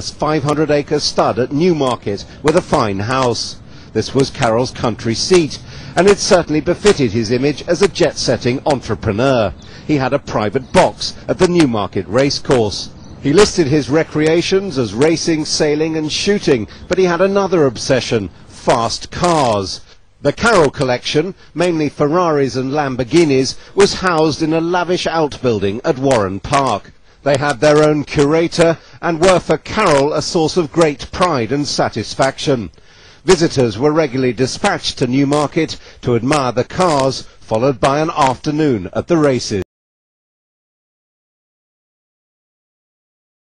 500 acre stud at Newmarket with a fine house. This was Carroll's country seat, and it certainly befitted his image as a jet-setting entrepreneur. He had a private box at the Newmarket racecourse. He listed his recreations as racing, sailing and shooting, but he had another obsession, fast cars. The Carroll collection, mainly Ferraris and Lamborghinis, was housed in a lavish outbuilding at Warren Park. They had their own curator and were for Carroll a source of great pride and satisfaction. Visitors were regularly dispatched to Newmarket to admire the cars, followed by an afternoon at the races.